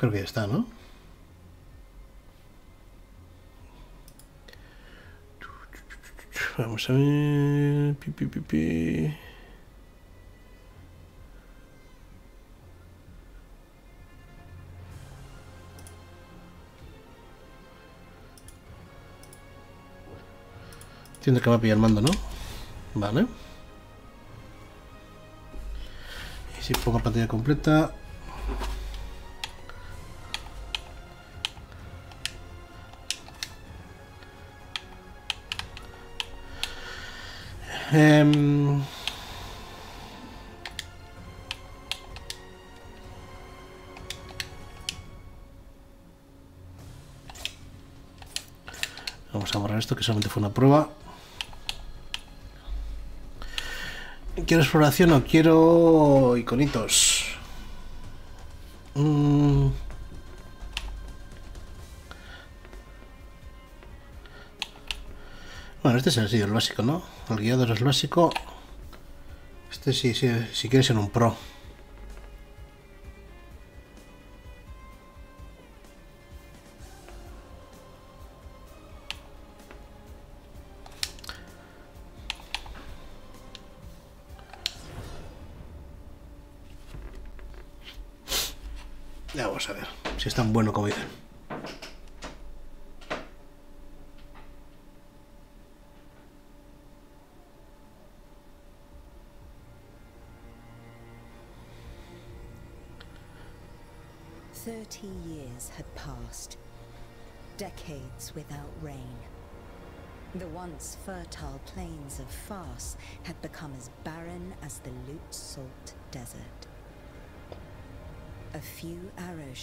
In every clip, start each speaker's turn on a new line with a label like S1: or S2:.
S1: Creo que ya está, ¿no? Vamos a ver. Pi, pi, pi, pi. Entiendo que va a pillar el mando, ¿no? Vale. Y si pongo pantalla completa. Em, Vamos a borrar esto que solamente fue una prueba. ¿Quiero exploración o quiero iconitos? Mm. Bueno, este es el, el básico, ¿no? El guiador es el básico. Este sí, sí, si quieres ser un pro.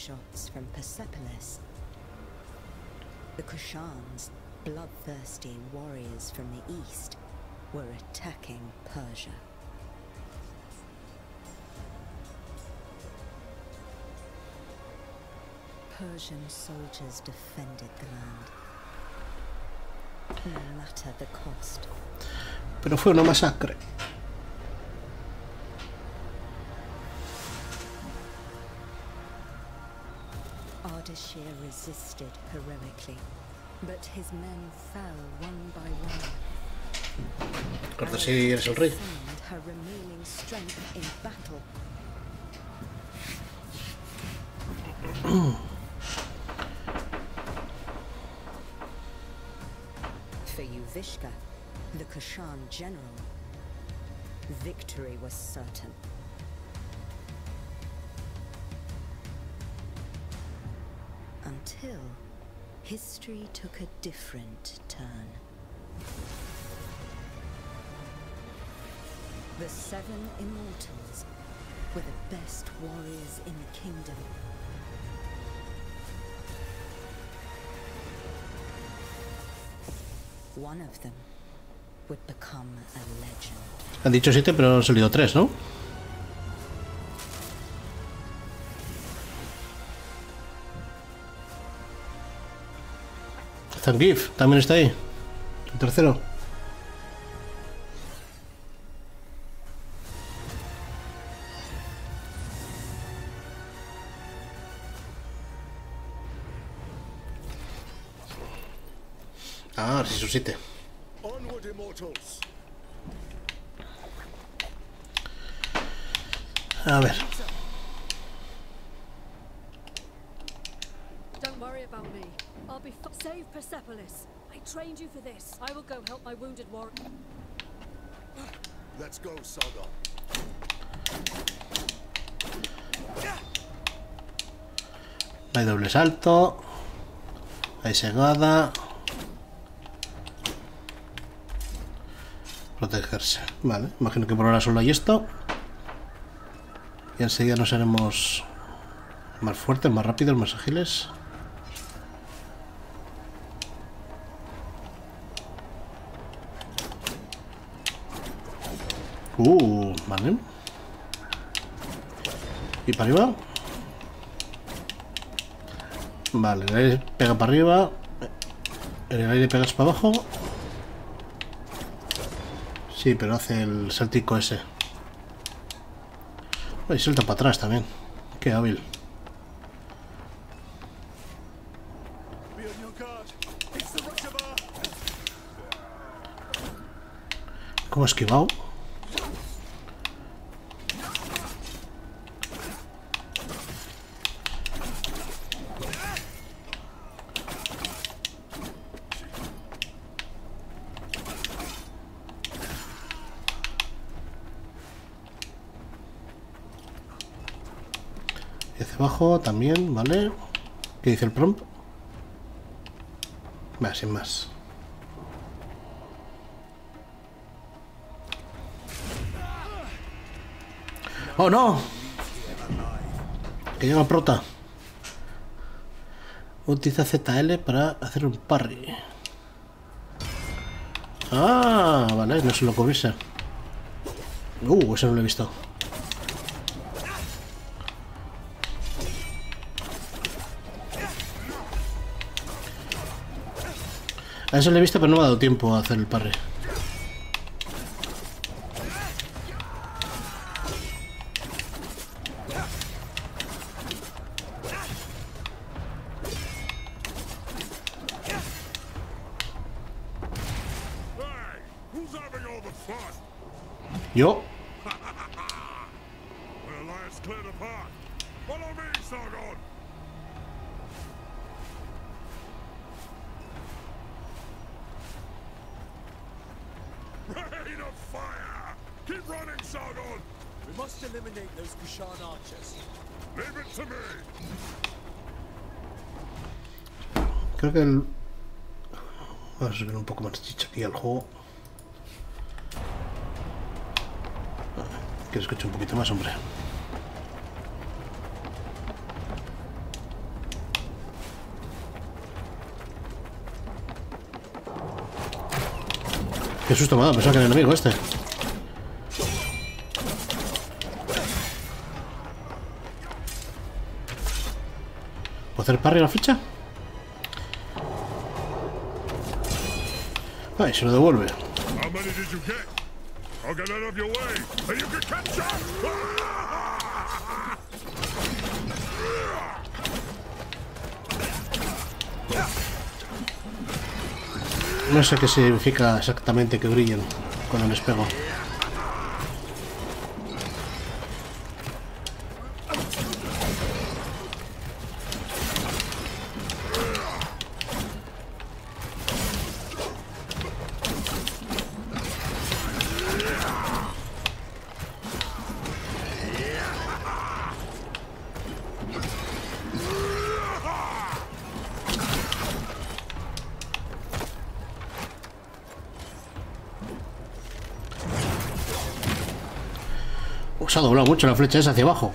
S2: Shots from Persepolis. The Kushans, bloodthirsty warriors from the east, were attacking Persia. Persian soldiers defended the land. No matter the cost.
S1: Pero fue una masacre.
S2: Ardashir resisted heroically, but his men fell one by one.
S1: Corta si eres el rey.
S2: Her remaining strength in battle. For Yuvishka, the Kashan general, victory was certain. Until history took a different turn. The Seven Immortals were the best warriors in the kingdom. One of them would become a legend.
S1: Han dicho siete, pero han salido tres, ¿no? Zangief también está ahí. El tercero. Ah, sí, son siete.
S3: Onward, immortals!
S1: A ver.
S4: Don't worry about me. I'll be f- save Persepolis. I trained you for this. I will go help my wounded warrior.
S3: Let's go, Sargon.
S1: No hay salto. Hay segada. Protegerse. Vale, imagino que por ahora solo hay esto. Y enseguida nos haremos más fuertes, más rápidos, más ágiles. Uh, vale. Y para arriba. Vale, el aire pega para arriba. El aire pegas para abajo. Sí, pero hace el saltico ese. Y suelta para atrás también. Qué hábil. ¿Cómo esquivado? Abajo también, ¿vale? ¿Qué dice el prompt? Va, sin más. ¡Oh, no! Que llega prota. Utiliza ZL para hacer un parry. Ah, vale, no se lo cubrirse. Uh, eso no lo he visto. A eso lo he visto, pero no me ha dado tiempo a hacer el parry.
S3: Fire! Keep running, Sargon!
S5: We must eliminate those Kushan archers.
S3: Leave it to me!
S1: Creo que el... Vamos a subir un poco más chicha aquí al juego. Que escuche un poquito más, hombre. Susto me ha dado, pensaba que era enemigo este. ¿Puedo hacer parry a la ficha? Ay, se lo devuelve. No sé qué significa que brillen cuando les pego. Flecha esa hacia abajo.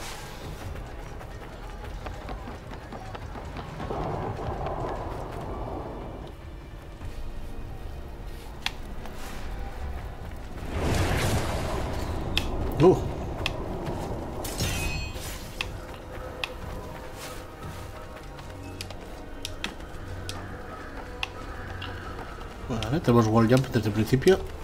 S1: Uh. Vale, tenemos wall jump desde el principio.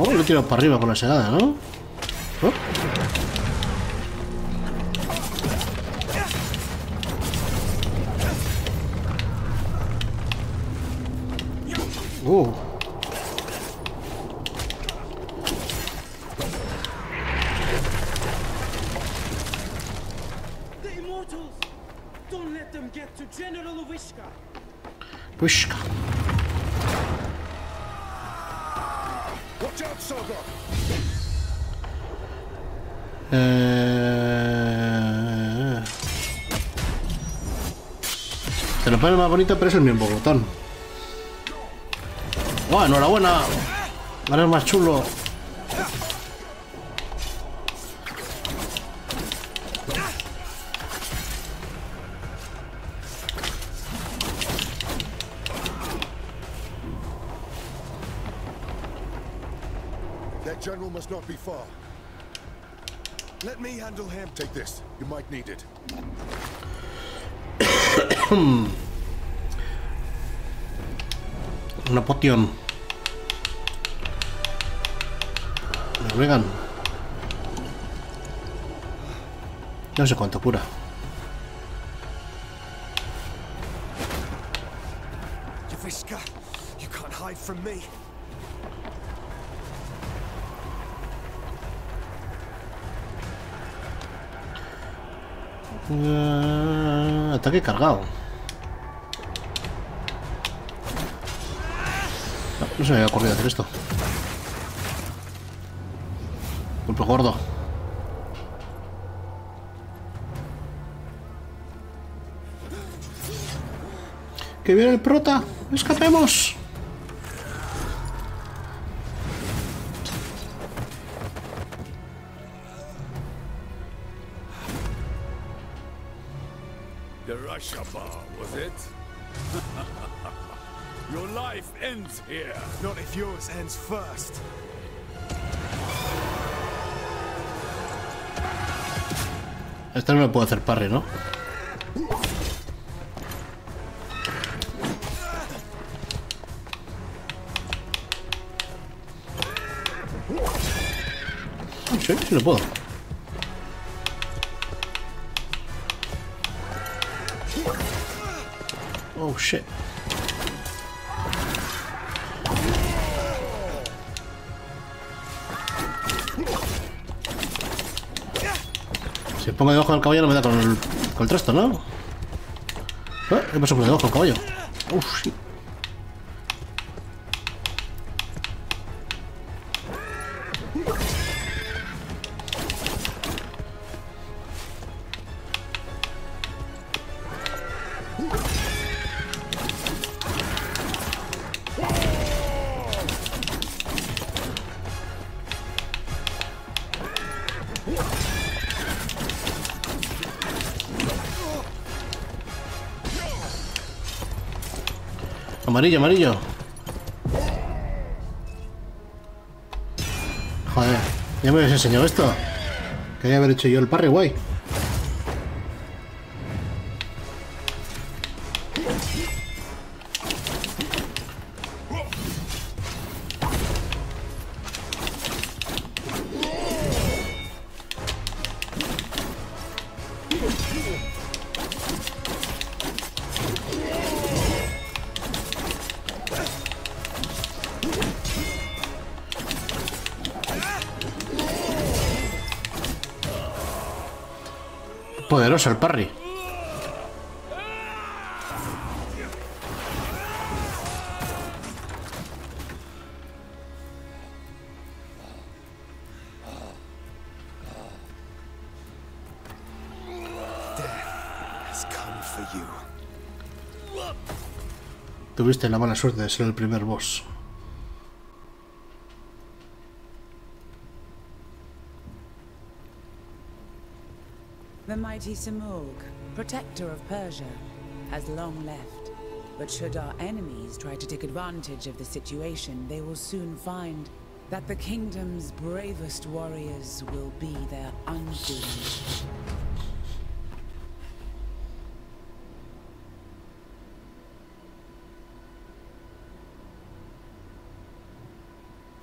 S1: Oh, lo he para arriba con la segada, ¿no? Oh. Uh. El mismo botón. ¡Guau, enhorabuena! Ahora es más chulo.
S3: That general must not be far. Let me handle him. Take this. You might need it.
S1: una poción. Regan. No sé cuánto cura. Uh, ataque cargado. Se me había ocurrido hacer esto. Golpe gordo. ¡Que viene el prota! ¡Escapemos!
S5: Ends here.
S3: Not if yours ends first.
S1: Esta no me puedo hacer parry, ¿no? Sí, sí lo puedo. Oh shit. Pongo debajo del caballo no me da con el, con el trasto, ¿no? ¿Eh? ¿Qué pasó con debajo del caballo? Uf, sí. Amarillo, amarillo. Joder, ya me habéis enseñado esto. Quería haber hecho yo el parry guay. Poderoso el parry. Tuviste la mala suerte de ser el primer boss.
S6: Mighty Simurg, protector of Persia, has long left. But should our enemies try to take advantage of the situation, they will soon find that the kingdom's bravest warriors will be their undoing.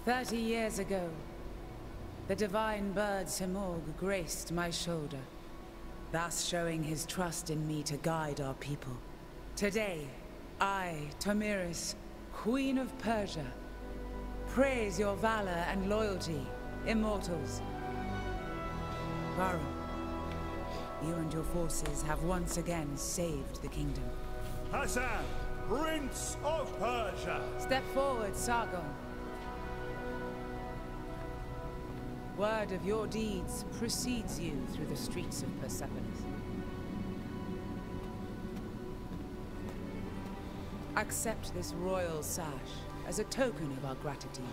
S6: Thirty years ago, the divine bird Simurg graced my shoulder, thus showing his trust in me to guide our people. Today, I, Tamiris, Queen of Persia, praise your valor and loyalty, immortals. Varun, you and your forces have once again saved the kingdom.
S5: Hassan, Prince of Persia.
S6: Step forward, Sargon. Word of your deeds precedes you through the streets of Persepolis. Accept this royal sash as a token of our gratitude.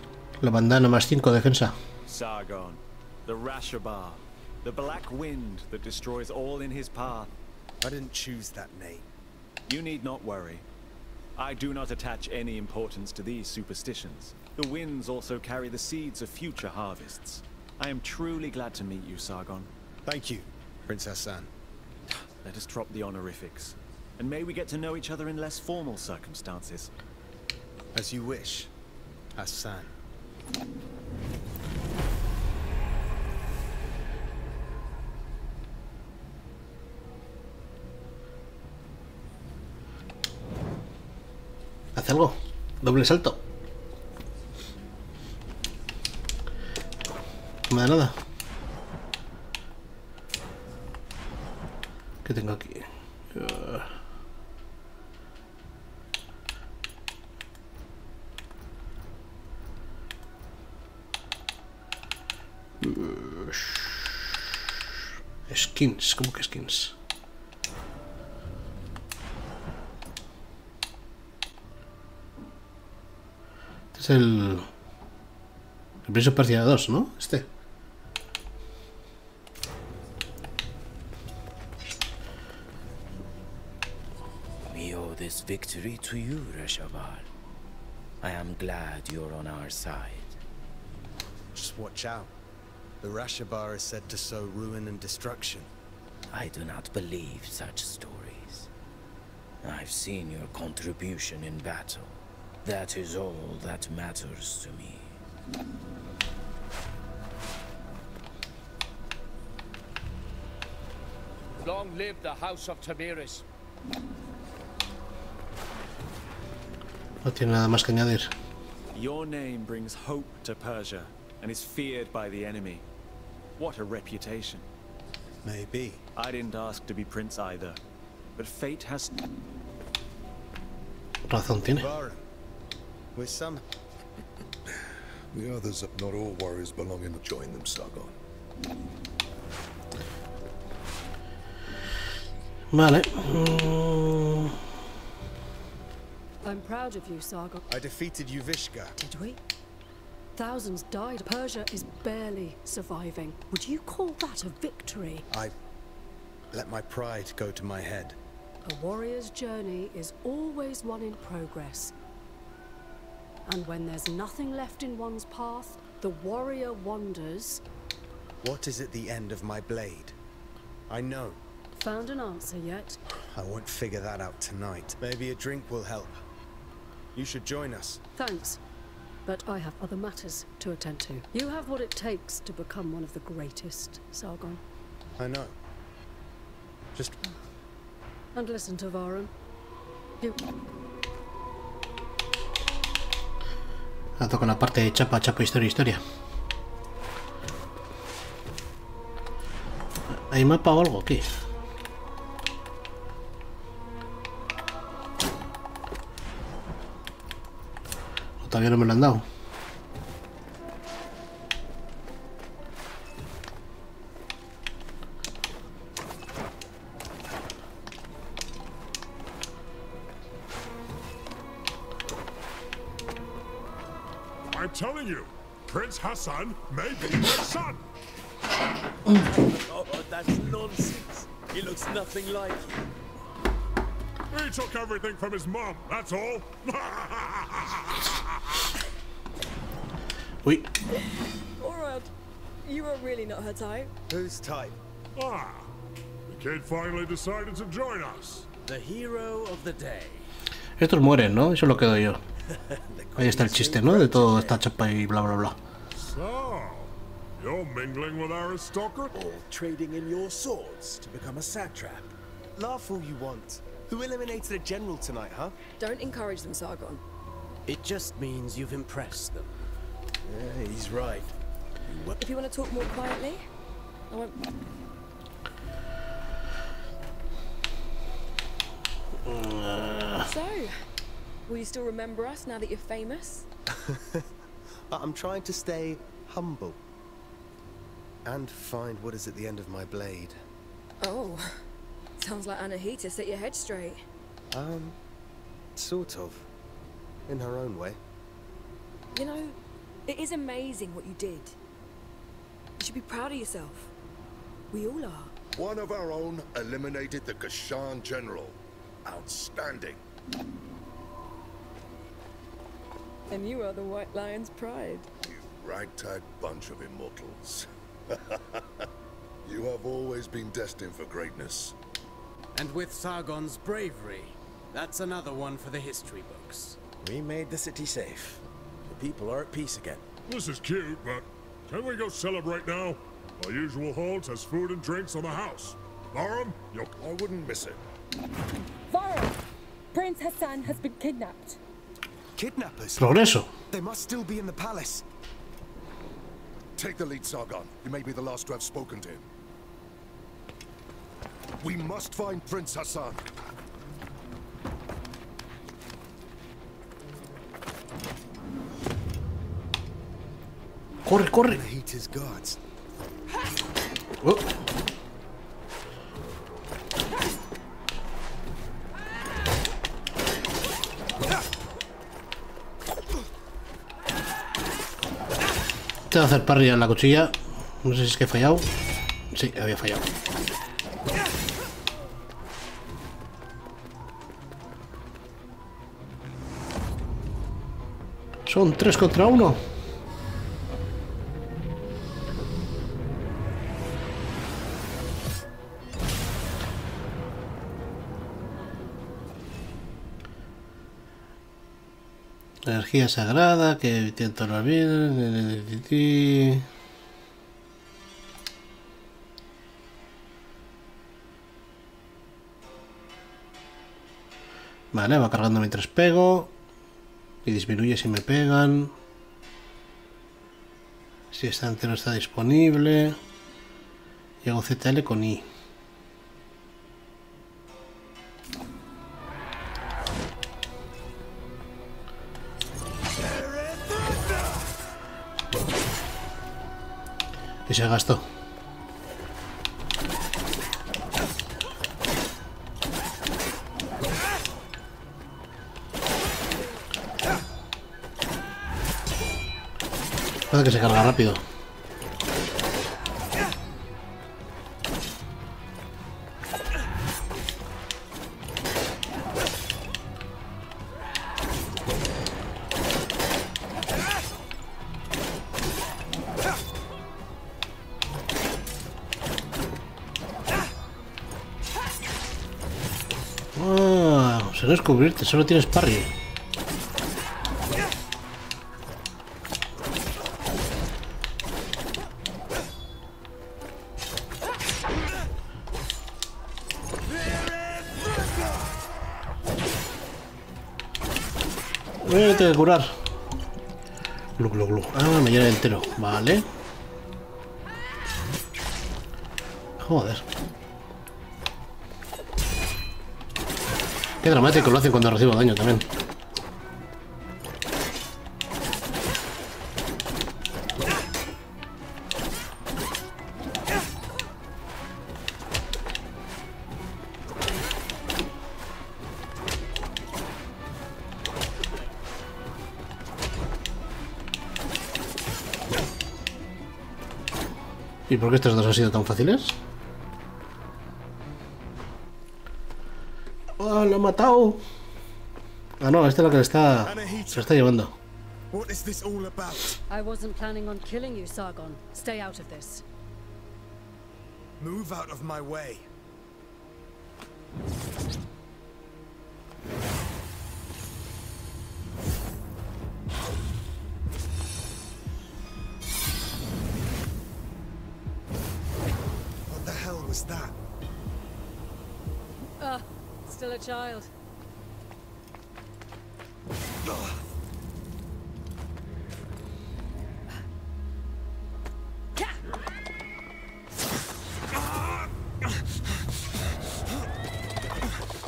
S1: La bandana más 5 defensa.
S7: Sargon, the Rashabar, the black wind that destroys all in his path.
S3: I didn't choose that name.
S7: You need not worry. I do not attach any importance to these superstitions. The winds also carry the seeds of future harvests. I am truly glad to meet you, Sargon.
S3: Thank you, Prince Hassan.
S7: Let us drop the honorifics. And may we get to know each other in less formal circumstances.
S3: As you wish, Hassan.
S1: Haz algo. Doble salto. Me da nada. ¿Qué tengo aquí? Ah. Skins, ¿cómo que skins? Este es el... El Prince of Persia 2, ¿no? Este.
S8: Victory to you, Reshaval. I am glad you're on our side.
S9: Just watch out. The Rashabar is said to sow ruin and destruction.
S8: I do not believe such stories. I've seen your contribution in battle. That is all that matters to me.
S10: Long live the House of Tiberius.
S1: No tiene nada más que añadir.
S7: Your name brings hope to Persia and is feared by the enemy. What a reputation.
S9: Maybe.
S7: I didn't ask to be prince either, but fate has.
S1: Razón tiene.
S9: We're some.
S3: The others have not all warriors belonging to join them, Sargon.
S1: Vale. Mm,
S4: I'm proud of you, Sargon.
S9: I defeated Yuvishka.
S4: Did we? Thousands died. Persia is barely surviving. Would you call that a victory?
S9: I let my pride go to my head.
S4: A warrior's journey is always one in progress. And when there's nothing left in one's path, the warrior wanders.
S9: What is at the end of my blade? I know.
S4: Found an answer yet?
S9: I won't figure that out tonight. Maybe a drink will help. You should join us.
S4: Thanks. But I have other matters to attend to. You have what it takes to become one of the greatest, Sargon.
S9: I know. Just
S4: And listen to Varan. You
S1: Ahora toca la parte de chapa, chapa, historia, historia. ¿Hay mapa o algo? ¿Qué? Todavía no me lo han dado.
S5: I'm telling you, Prince Hassan may be my son.
S11: Oh, oh, that's nonsense. He looks nothing like you.
S5: He took everything from his mom, that's all.
S1: Uy,
S12: Alright, you are really not her type.
S9: who's type?
S5: ah, the kid finally decided to join us.
S11: The hero of the day.
S1: estos mueren, ¿no? Eso lo quedo yo. Ahí está el chiste, ¿no? De todo esta chapa y bla bla bla.
S5: So, you're mingling with aristocrat?
S11: Or trading in your swords to become a satrap.
S9: Laugh all you want. Who eliminated a general tonight, huh?
S12: Don't encourage them, Sargon.
S11: It just means you've impressed them. Yeah, he's right.
S12: If you want to talk more quietly, I won't. So, will you still remember us now that you're famous?
S9: I'm trying to stay humble. And find what is at the end of my blade.
S12: Oh, sounds like Anahita set your head straight.
S9: Um, sort of. In her own way.
S12: You know, it is amazing what you did. You should be proud of yourself. We all are.
S3: One of our own eliminated the Kashan general. Outstanding.
S12: And you are the White Lion's pride.
S3: You ragtag bunch of immortals. you have always been destined for greatness.
S13: And with Sargon's bravery, that's another one for the history books.
S11: We made the city safe. The people are at peace again.
S5: This is cute, but can we go celebrate now? Our usual halt has food and drinks on the house. Laram, you'll...
S3: I wouldn't miss it.
S14: Varro! Prince Hassan has been kidnapped.
S9: Kidnappers.
S1: Progreso.
S3: They must still be in the palace. Take the lead, Sargon. You may be the last to have spoken to him. We must find Prince Hassan.
S1: Corre, corre. Te voy a hacer parry en la cuchilla. No sé si es que he fallado. Sí, había fallado. Son tres contra uno. Energía sagrada que toda la vida. Vale, va cargando mientras pego. Y disminuye si me pegan. Si esta no está disponible. Y hago ZL con I. Y se gastó. Parece que se carga rápido. Ah, se no es cubrirte, solo tienes parry. Tengo que curar. Glu, glu. Ah, me llena entero. Vale. Joder. Qué dramático lo hacen cuando recibo daño también. ¿Y por qué estos dos han sido tan fáciles? Matado! Ah, no, este es lo que le está... Se lo está llevando.
S3: What is this all about?
S4: I wasn't planning on killing you, Sargon. Stay out of this.
S3: Move out of my way.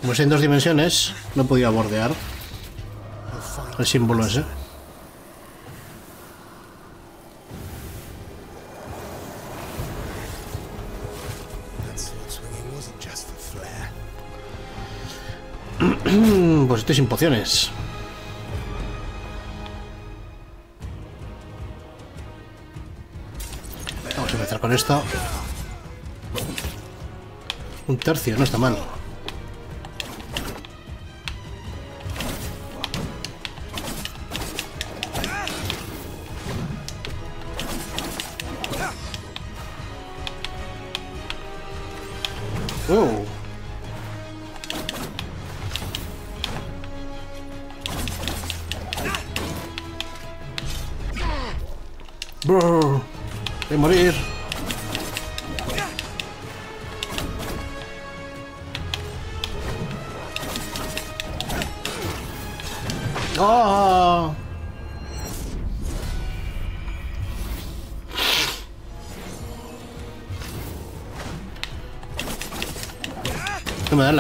S1: Como es en dos dimensiones, no podía bordear el símbolo ese. Pues estoy sin pociones. Vamos a empezar con esto. Un tercio, no está mal.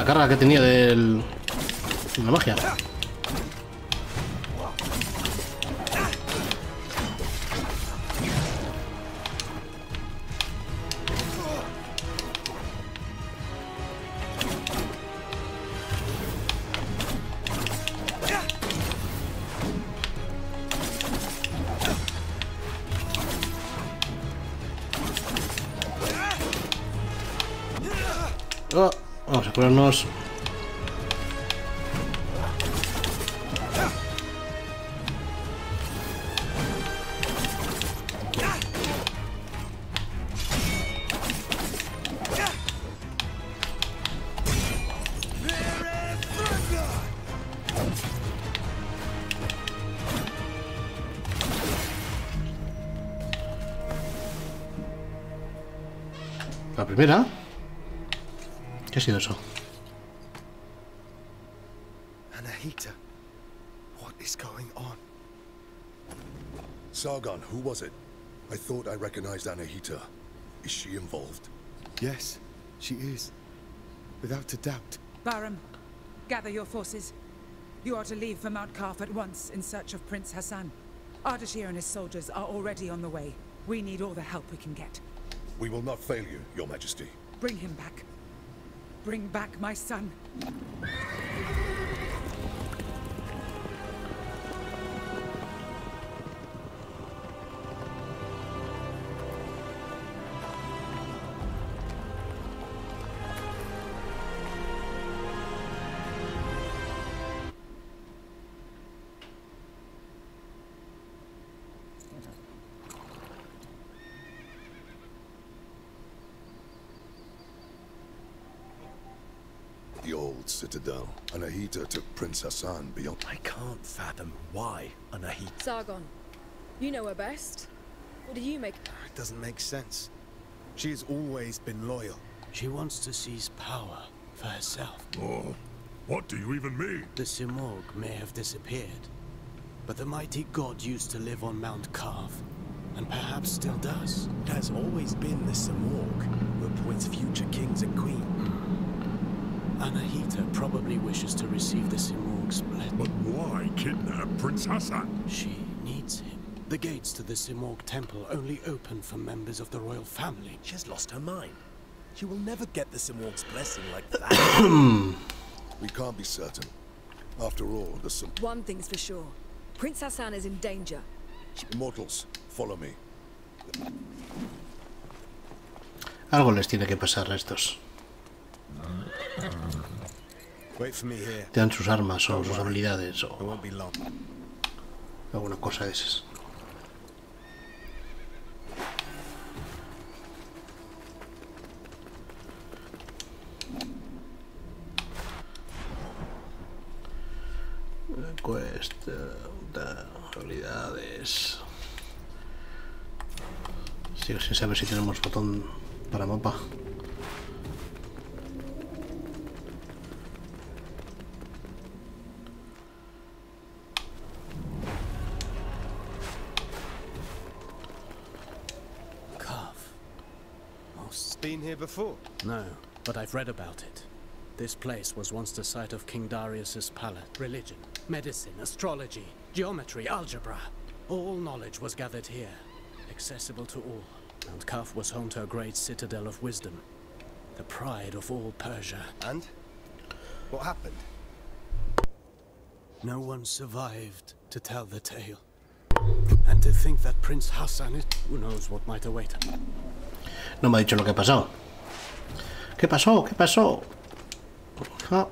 S1: Carga que tenía del... de la magia. Primera. ¿Qué ha sido eso?
S9: Anahita, what is going on?
S3: Sargon, who was it? I thought I recognized Anahita. Is she involved?
S9: Yes, she is. Without a doubt.
S6: Barum, gather your forces. You are to leave for Mount Karf at once in search of Prince Hassan. Ardashir and his soldiers are already on the way. We need all the help we can get.
S3: We will not fail you, Your Majesty.
S6: Bring him back. Bring back my son.
S3: Anahita took Prince Hassan beyond.
S11: I can't fathom why Anahita.
S12: Sargon, you know her best. What do you make?
S9: Ah, it doesn't make sense. She has always been loyal.
S11: She wants to seize power for herself.
S5: Oh, what do you even mean?
S11: The Simorg may have disappeared, but the mighty god used to live on Mount Karv, and perhaps still does.
S14: It has always been the Simorg who appoints future kings and queens.
S11: Anahita probably wishes to receive the Simorg's blessing.
S5: But why kidnap Prince Hassan?
S11: She needs him. The gates to the Simorg temple only open for members of the royal family.
S14: She has lost her mind. She will never get the Simorg's blessing like that.
S3: We can't be certain. After all, the Sim-
S12: One thing's for sure. Prince Hassan is in danger.
S3: Immortals, follow me.
S1: Algo les tiene que pasar a estos. Te dan sus armas o sus habilidades o alguna cosa de esas. Cuesta de habilidades. Sigo sin saber si tenemos botón para mapa.
S9: Here before?
S11: No, but I've read about it. This place was once the site of King Darius's palace. Religion, medicine, astrology, geometry, algebra. All knowledge was gathered here, accessible to all. Mount Kaf was home to a great citadel of wisdom, the pride of all Persia.
S9: And? What happened?
S11: No one survived to tell the tale. And to think that Prince Hassan is... Who knows what might await him.
S1: No me ha dicho lo que ha pasado. ¿Qué pasó? ¿Qué pasó? Ah.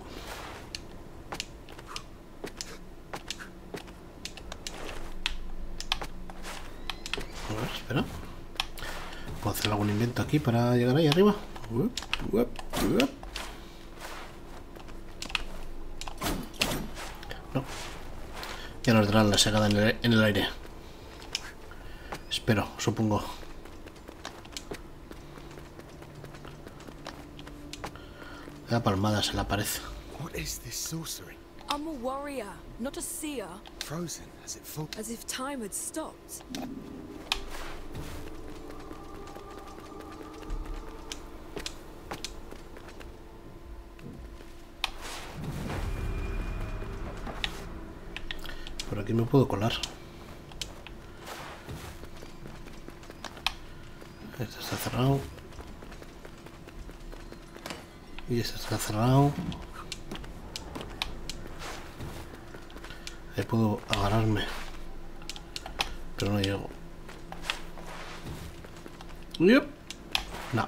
S1: A ver, espera. ¿Puedo hacer algún invento aquí para llegar ahí arriba? No. Ya nos darán la segada en el aire. Espero, supongo. La palmada se la pared.
S9: What is this sorcery?
S12: I'm a warrior, not a seer.
S9: Frozen as it falls.
S12: As if time had stopped.
S1: Por aquí me puedo colar. Este está cerrado. Y este está cerrado. Ahí puedo agarrarme. Pero no llego. Yep. No.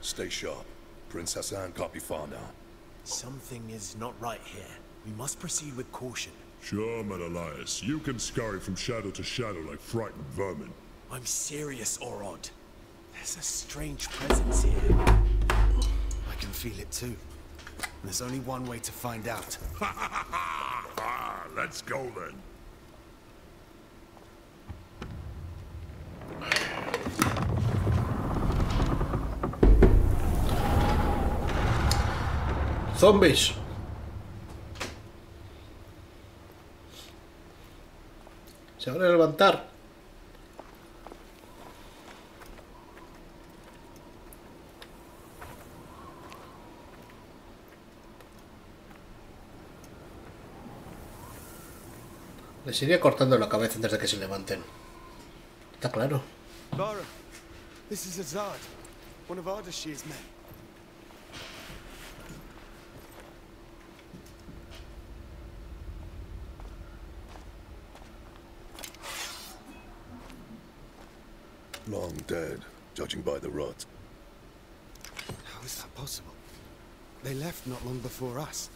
S3: Stay sharp. Prince Hassan can't be far now.
S14: Something is not right here. We must proceed with caution.
S5: Sure, Menelaus. You can scurry from shadow to shadow like frightened vermin.
S14: I'm serious, Orod. There's a strange presence here.
S9: I can feel it too. There's only one way to find out.
S5: Let's go then.
S1: Zombies. Se van a levantar. Les iría cortando la cabeza antes de que se levanten. Está claro.
S9: This is men.
S3: Long dead, judging by the rot.
S9: How is that possible? They left not long before us.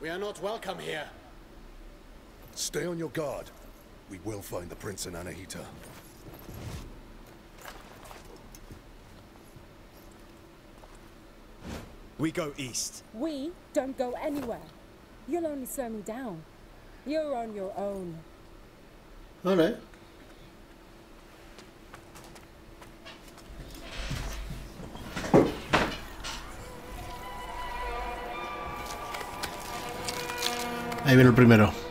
S11: We are not welcome here.
S3: Stay on your guard. We will find the prince and Anahita.
S14: We go east.
S15: We don't go anywhere. You'll only slow me down. You're on your own.
S1: Oh, All right. Ahí viene el primero.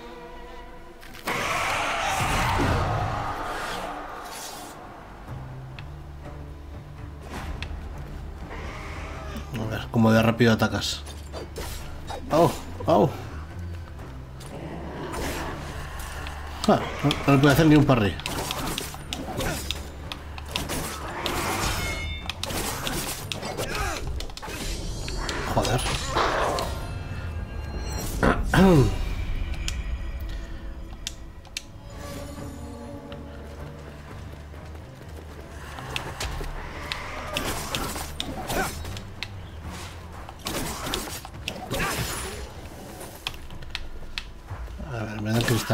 S1: Ver, como de rápido atacas. ¡Au! ¡Au! Ah, no, no le puedo hacer ni un parry.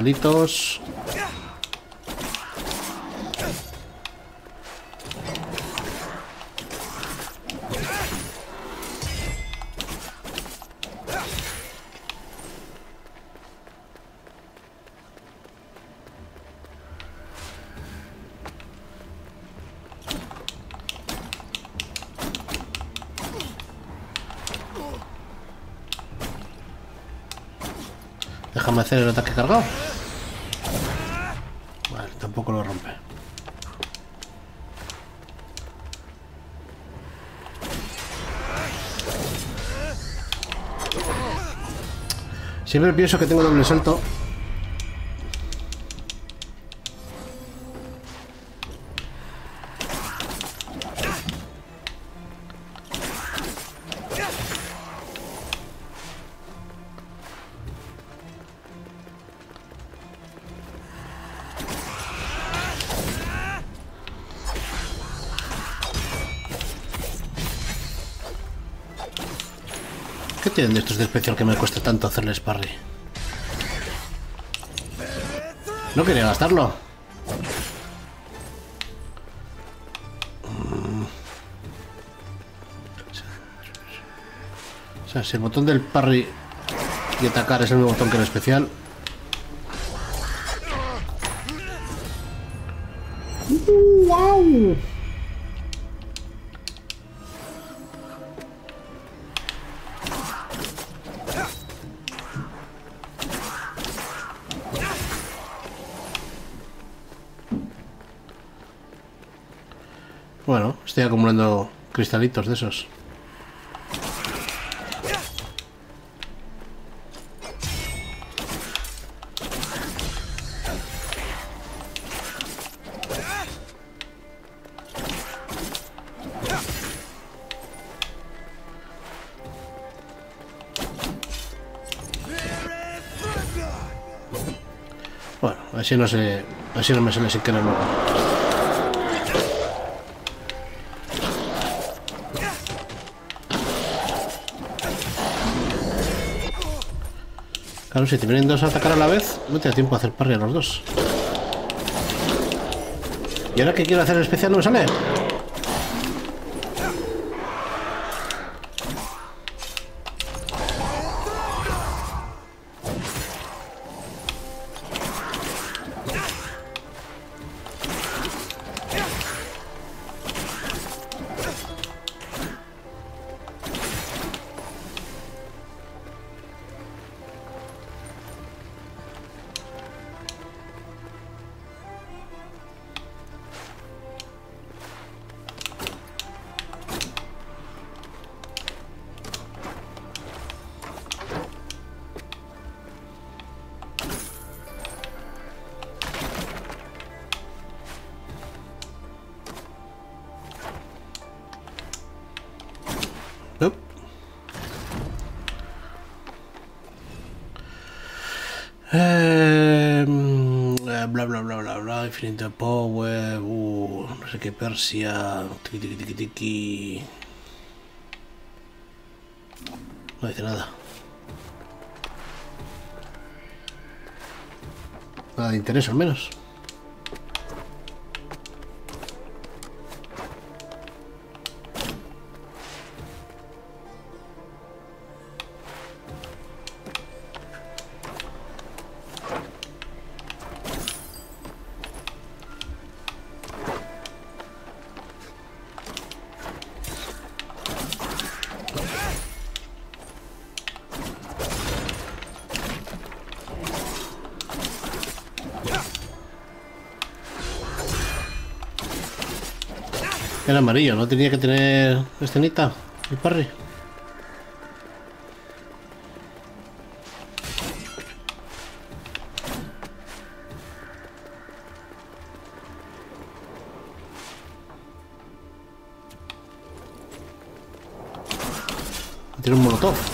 S1: Cristalitos. Déjame hacer el ataque cargado. Vale, tampoco lo rompe. Siempre pienso que tengo doble salto. tienen de estos de especial que me cuesta tanto hacerles parry? No quería gastarlo. Mm. O sea, si el botón del parry y atacar es el mismo botón que el especial... Uh, ¡Wow! Estoy acumulando cristalitos de esos. Bueno, así no se. Así no me sale sin querer. Si te vienen dos a atacar a la vez, no te da tiempo a hacer parry a los dos. ¿Y ahora que quiero hacer el especial no me sale? Infinite Power, uh, no sé qué Persia, tiki tiki tiki tiki. No dice nada. Nada de interés al menos. Amarillo, no tenía que tener escenita el parry. Tiene un molotov.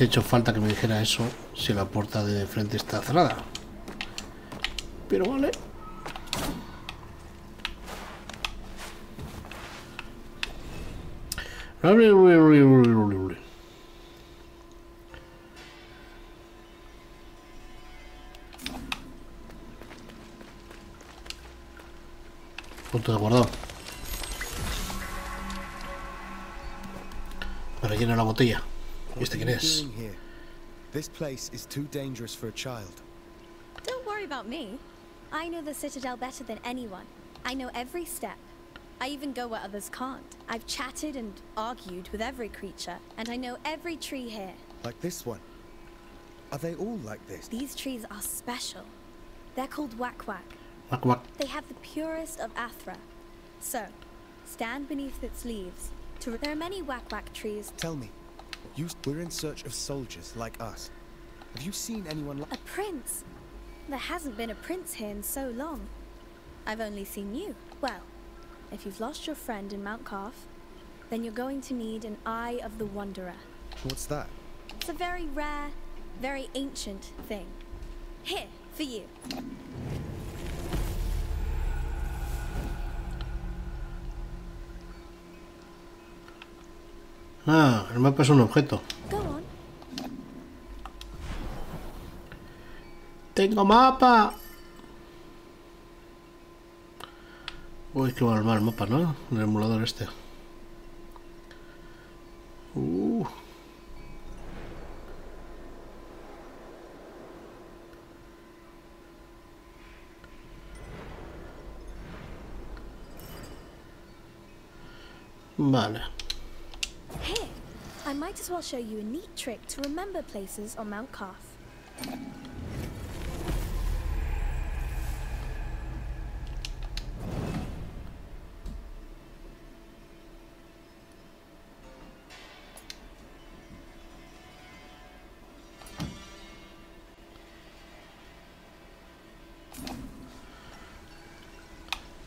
S1: Hecho falta que me dijera eso si la puerta de frente está cerrada. Pero vale.
S9: Here? This place is too dangerous for a child.
S16: Don't worry about me. I know the Citadel better than anyone. I know every step. I even go where others can't. I've chatted and argued with every creature, and I know every tree here.
S9: Like this one. Are they all like this?
S16: These trees are special. They're called Wak Wak.
S1: Wak wak.
S16: They have the purest of Athra. So, stand beneath its leaves To there are many whack whack trees.
S9: Tell me, you, we're in search of soldiers like us. Have you seen anyone like...
S16: A prince? There hasn't been a prince here in so long. I've only seen you. Well, if you've lost your friend in Mount Carf, then you're going to need an Eye of the Wanderer.
S9: What's that?
S16: It's a very rare, very ancient thing. Here, for you.
S1: Ah, el mapa es un objeto. ¡Tengo mapa! Uy, qué mal el mapa, ¿no? El emulador este. Uh. Vale.
S16: I might as well show you a neat trick to remember places on Mount.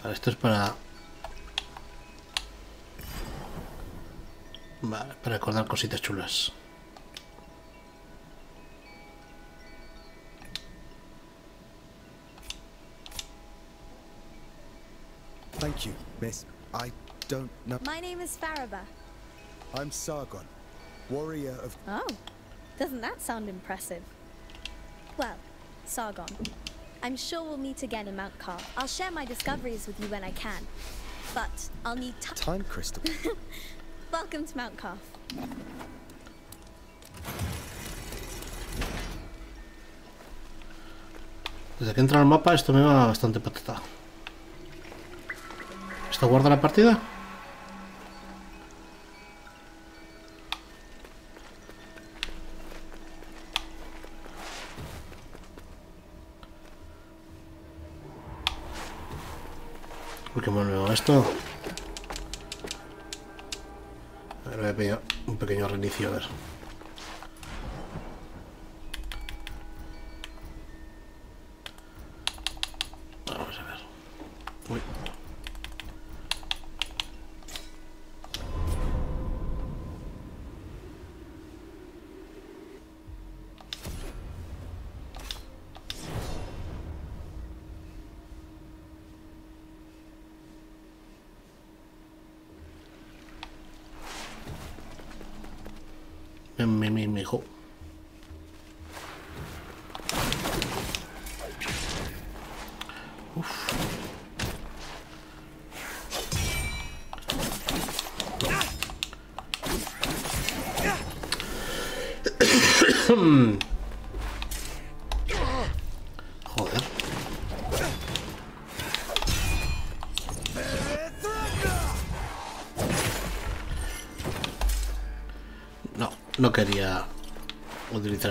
S1: Vale, esto es para... Vale, para recordar cositas chulas.
S9: Thank you, miss. I don't know...
S16: My name is Faraba.
S9: I'm Sargon, warrior of...
S16: Oh, doesn't that sound impressive? Well, Sargon, I'm sure we'll meet again in Mount Carl. I'll share my discoveries with you when I can. But I'll need time.
S9: Time crystal.
S16: Welcome to Mount Carf.
S1: Desde que entra al mapa esto me va bastante patata. ¿Esto guarda la partida? Uy, qué va esto. Pedir un pequeño reinicio, a ver.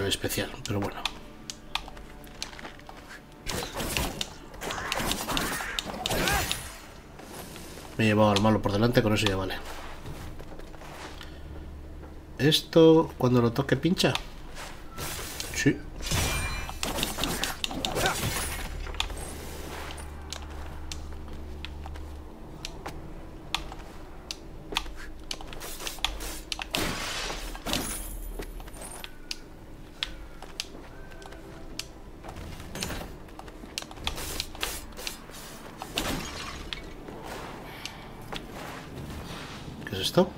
S1: Especial, pero bueno. Me he llevado al malo por delante, con eso ya vale. Esto, cuando lo toque, pincha. Sí. ¿Qué es esto?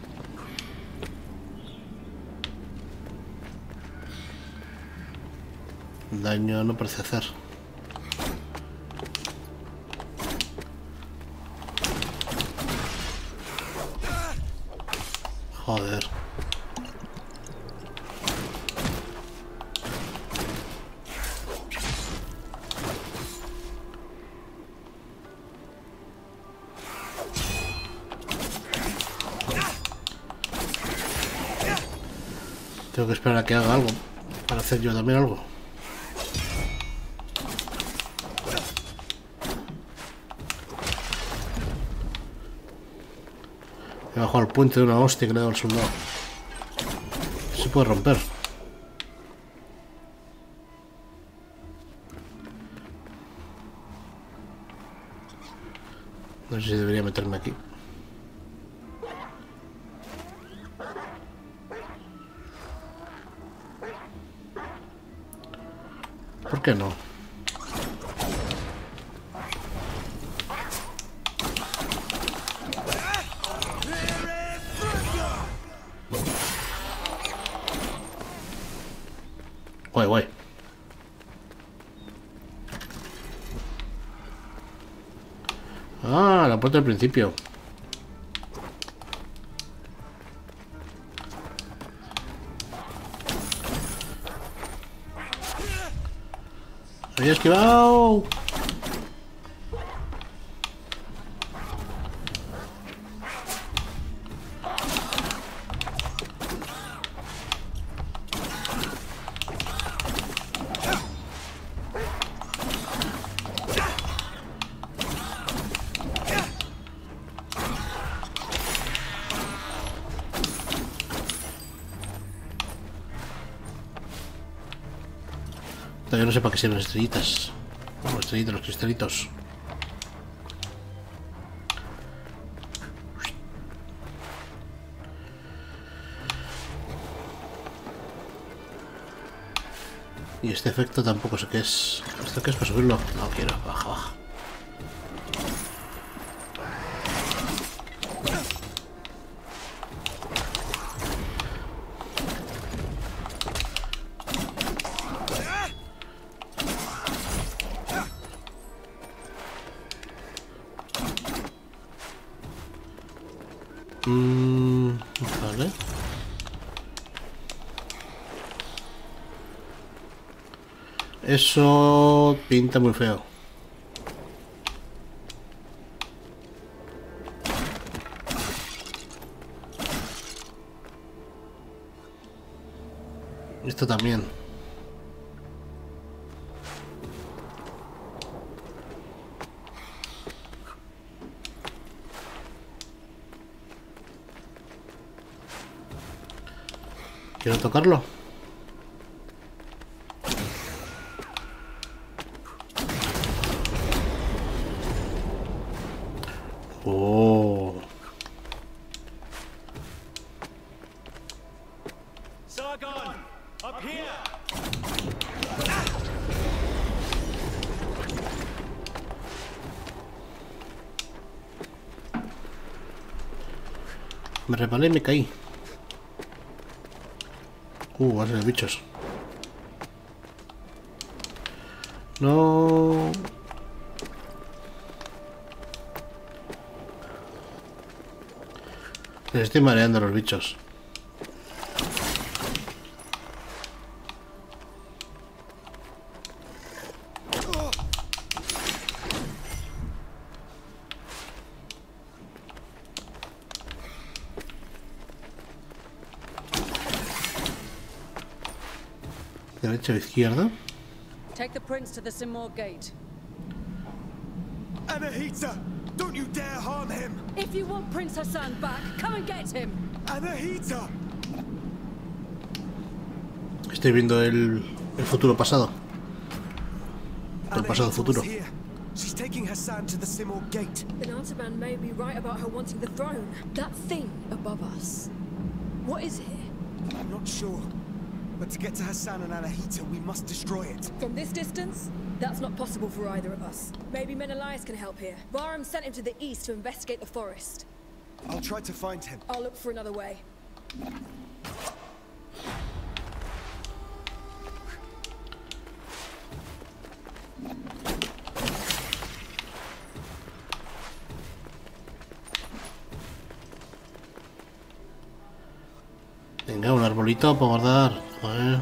S1: Daño no parece hacer. Joder. Tengo que esperar a que haga algo para hacer yo también algo. Me bajó al puente de una hostia que le he dado al soldado. Se puede romper. No sé si debería meterme aquí. ¿Por qué no? Guay, guay. Puerta del principio. Había esquivado. Todavía no sé para qué sirven las estrellitas. Las estrellitas, los cristalitos. Y este efecto tampoco sé qué es. ¿Esto qué es para subirlo? No quiero, baja, baja. Eso pinta muy feo. Esto también. ¿Quiero tocarlo? Y me caí. Uh, a ser bichos. No. Les estoy mareando los bichos. Derecha o izquierda.
S4: Take the prince to the Simor gate.
S14: Anahita! Don't you dare harm him!
S4: If you want Prince Hassan back, come and get him.
S14: Anahita!
S1: Estoy viendo el, el futuro pasado. El pasado futuro.
S14: She's taking Hassan to the Simor gate.
S12: Then Artaban may be right about her wanting the throne. That thing above us. What is it?
S14: I'm not sure. But to get to Hassan and Anahita, we must destroy it.
S12: From this distance, that's not possible for either of us. Maybe Menelaus can help here. Bahram sent him to the east to investigate the forest.
S14: I'll try to find him.
S12: I'll look for another way.
S1: Venga, un arbolito para guardar. Ver.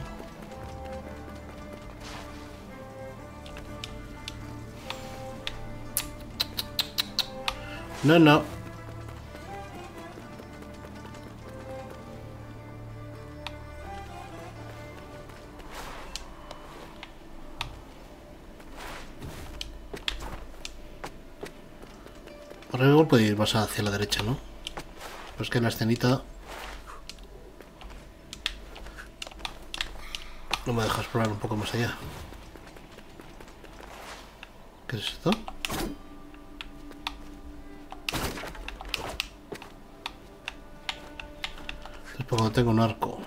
S1: No, no. Ahora igual puede ir más hacia la derecha, ¿no? Pues que la escenita no me dejas explorar un poco más allá. ¿Qué es esto? Supongo que tengo un arco.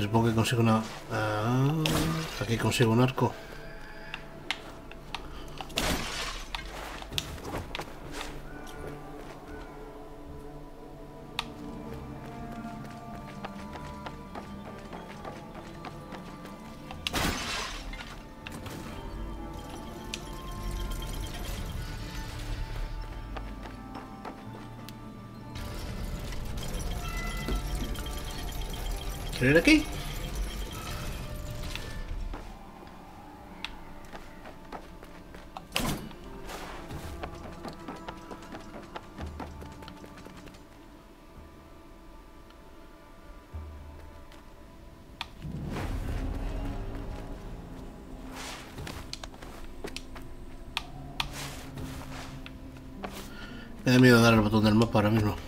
S1: Supongo que consigo una... Ah, aquí consigo un arco. ¿Quiero ir aquí? Me da miedo dar el botón del mapa ahora mismo.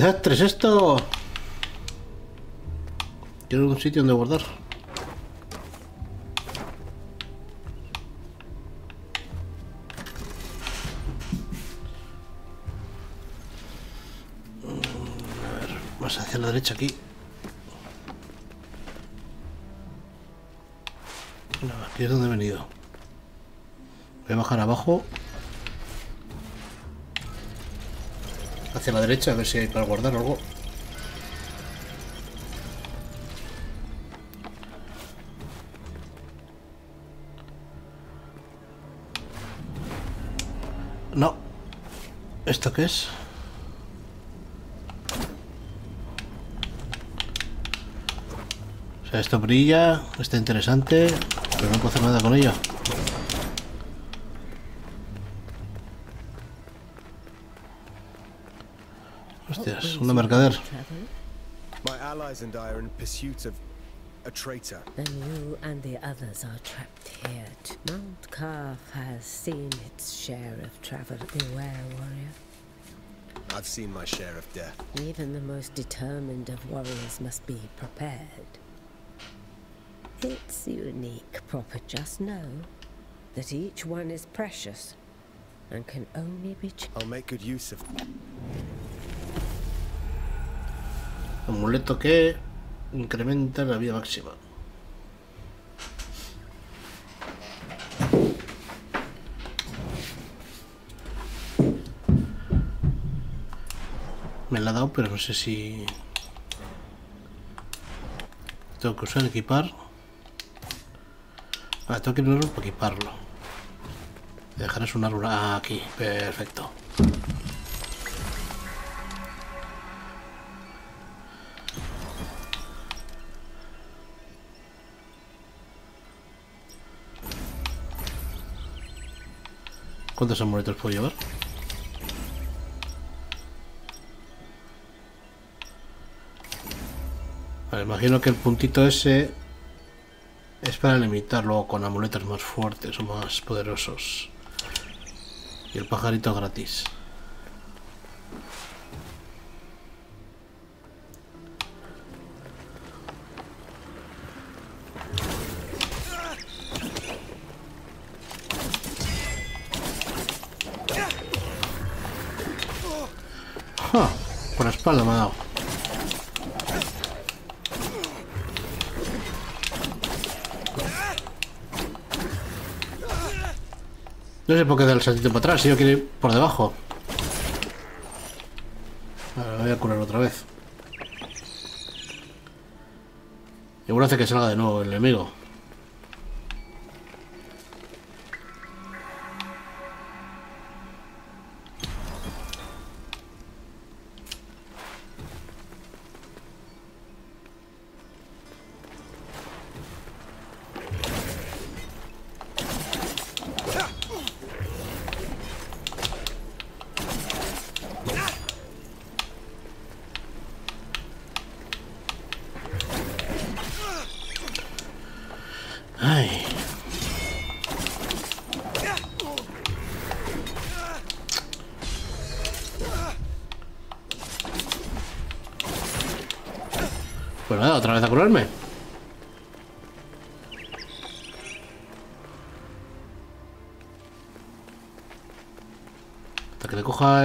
S1: Desastre es esto? Quiero un sitio donde guardar. A ver, más hacia la derecha aquí. No, aquí es donde he venido. Voy a bajar abajo. Hacia la derecha, a ver si hay para guardar algo. No. ¿Esto qué es? O sea, esto brilla, está interesante, pero no puedo hacer nada con ello. Hostias, una mercader.
S9: My allies and I are in pursuit of a traitor.
S17: Then you and the others are trapped here. too. Mount Calf has seen its share of travel. Beware, warrior.
S9: I've seen my share of death.
S17: Even the most determined of warriors must be prepared. It's unique, proper. Just know that each one is precious and can only be.
S9: I'll make good use of
S1: Amuleto que incrementa la vida máxima. Me la ha dado, pero no sé si... Tengo que usar equipar. Ah, tengo que ir para equiparlo. Dejarás un árbol aquí. Perfecto. ¿Cuántos amuletos puedo llevar? Imagino que el puntito ese es para limitarlo con amuletos más fuertes o más poderosos. Y el pajarito gratis. Espalda me ha dado. No sé por qué da el saltito para atrás, si yo quiero ir por debajo. Ahora voy a curar otra vez. Seguro hace que salga de nuevo el enemigo.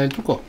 S1: Que le coja el truco.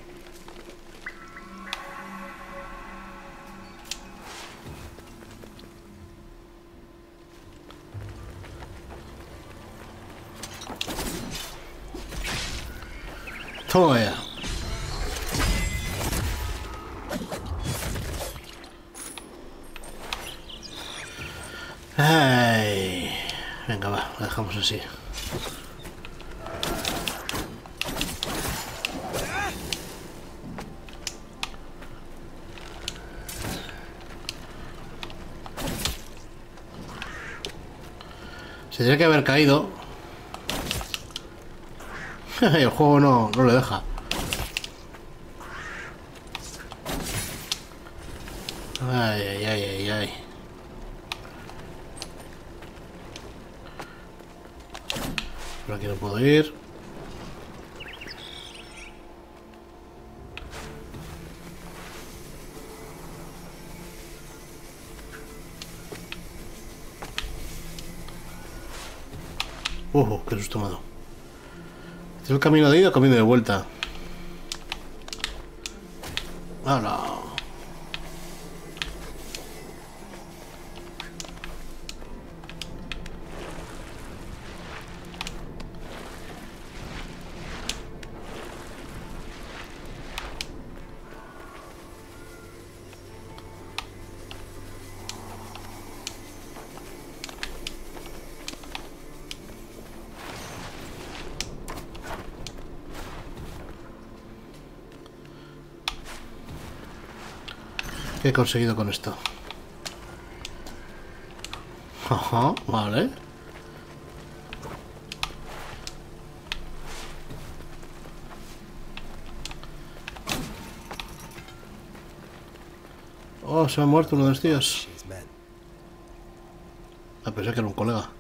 S1: Que haber caído. El juego no, no le deja. Ay, ay, ay, ay, ay. Por aquí no puedo ir. Qué susto me. ¿Es el camino de ida o camino de vuelta? ¡Hala! ¿Qué he conseguido con esto? Ajá, vale. Oh, se ha muerto uno de los tíos. A pesar que era un colega.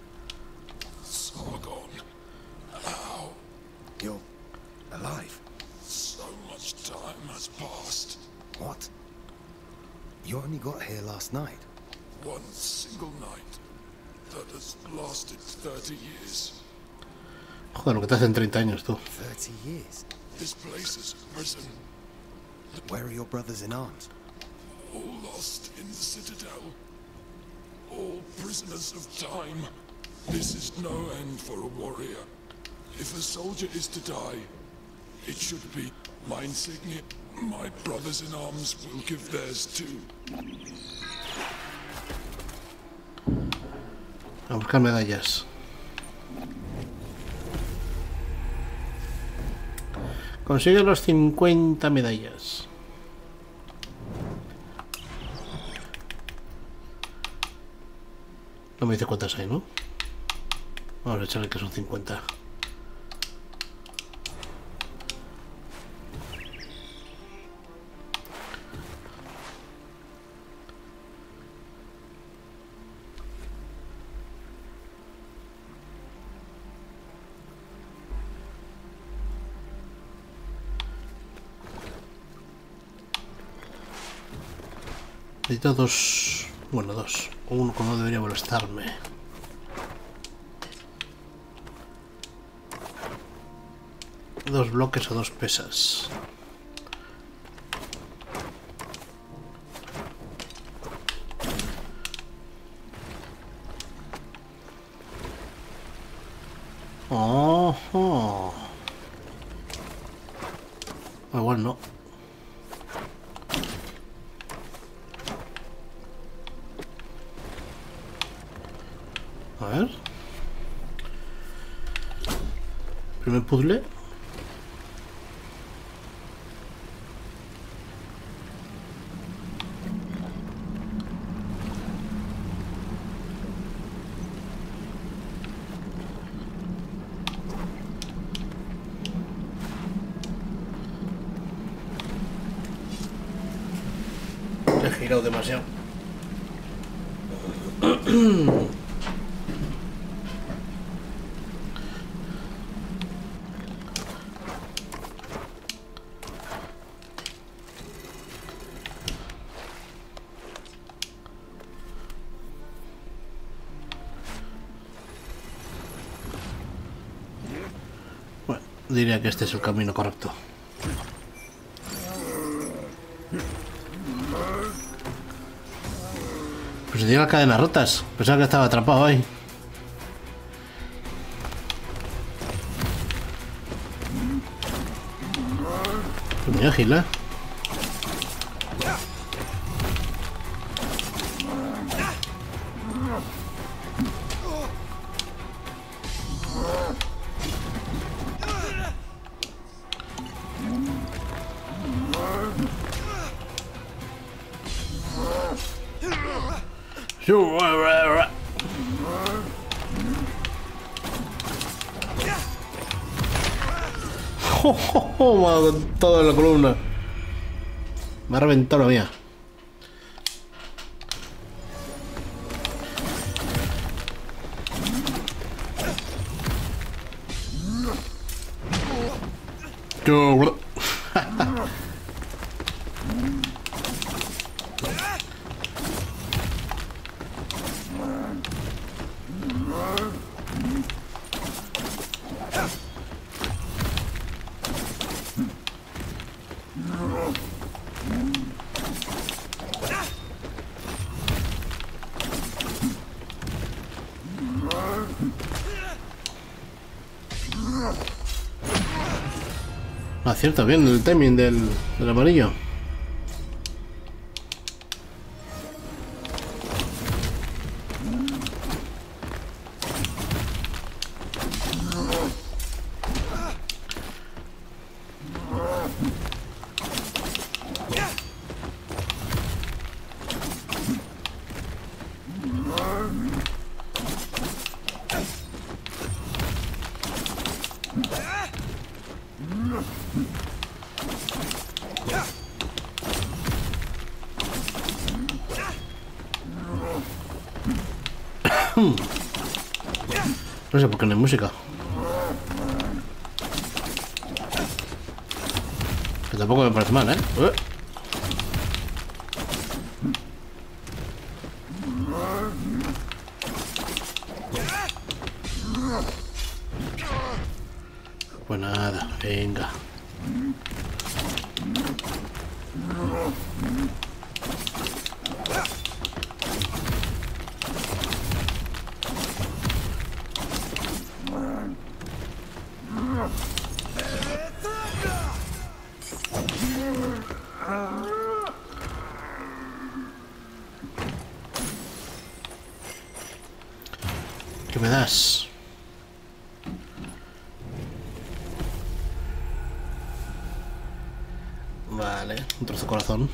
S1: Joder, lo que te hacen 30 años tú.
S9: 30 years.
S18: This place is a prison.
S9: Where are your brothers in arms?
S18: All lost in the Citadel. All prisoners of time. This is no end for a warrior. If a soldier is to die, it should be my insignia. My brothers in arms will give theirs too.
S1: A buscar medallas. Consigue los 50 medallas. No me dice cuántas hay, ¿no? Vamos a echarle que son 50. Necesito dos... Bueno, dos. Uno que no debería molestarme. Dos bloques o dos pesas. Diría que este es el camino correcto. Pues se tiene las cadenas rotas. Pensaba que estaba atrapado ahí. Muy ágil, ¿eh? Oh, con todo en la columna. Me ha reventado la mía. Acierta bien el timing del, del amarillo. ¿Qué me das? Vale, un trozo de corazón.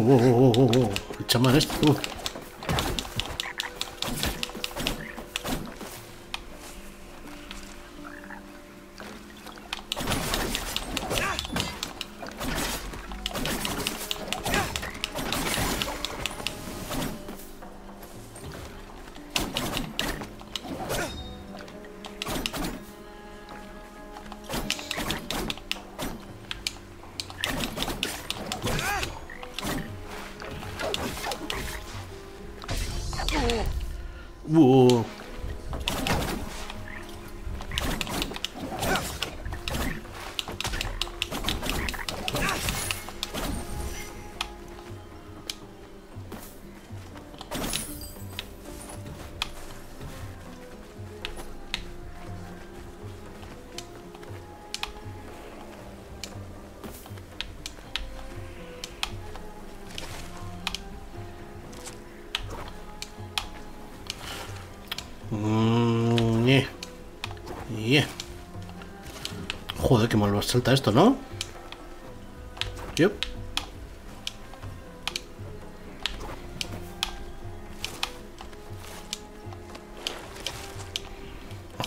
S1: Oh, oh, oh, oh, salta esto, ¿no? Yep.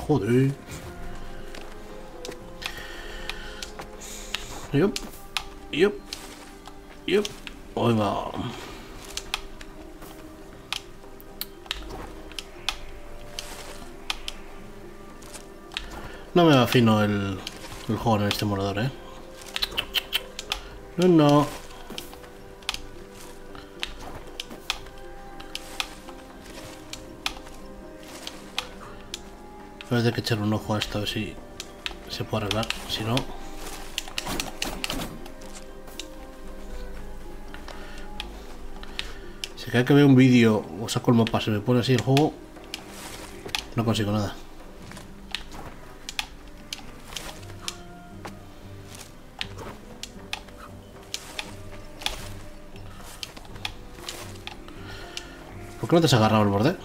S1: Joder. Yup. Yup. Yup. Ahí va. No me va fino el, el juego en este morador, eh. No, no. Tener que echar un ojo a esto a ver si se puede arreglar. Si no. Si cada que veo un vídeo o saco el mapa se me pone así el juego, no consigo nada. Qué no te has agarrado el borde?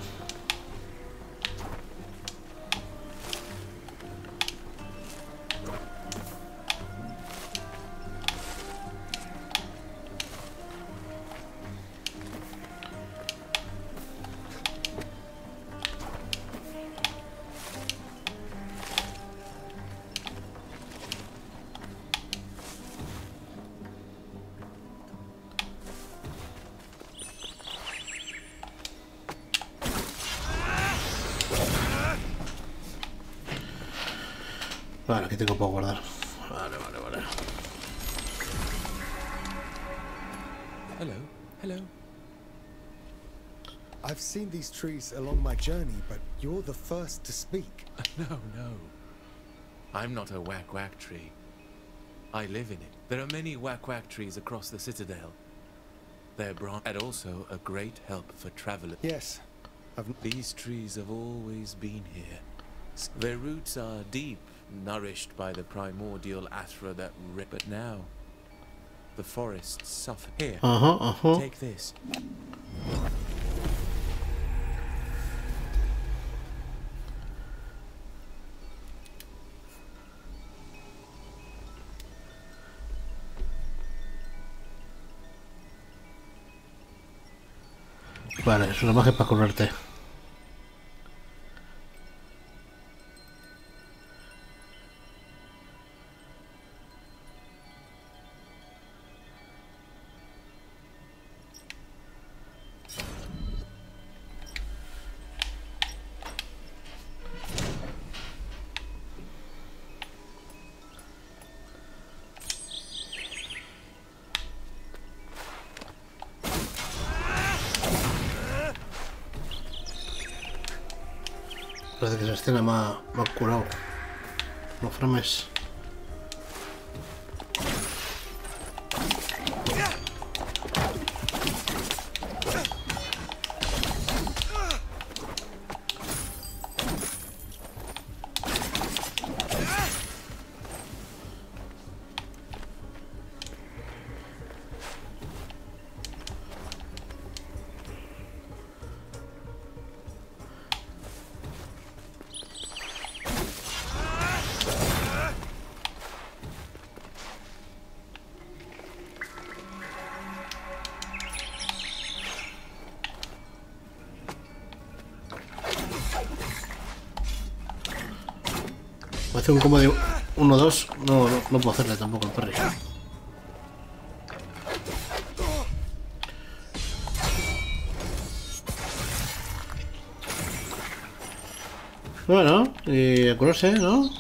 S9: These along my journey, but you're the first to speak.
S19: No, no. I'm not a whack whack tree. I live in it. There are many whack whack trees across the citadel. Their branch and also a great help for travelers.
S9: Yes.
S19: These trees have always been here. Their roots are deep, nourished by the primordial athra that rip. But now, the forests suffer. Here,
S1: Uh-huh, uh-huh.
S19: take this.
S1: Vale, es una magia para curarte. Parece que esa escena me ha, me ha curado. No frames. Hacer un combo de 1-2. No, no, no puedo hacerle tampoco el perry. Bueno, y a curarse, ¿no?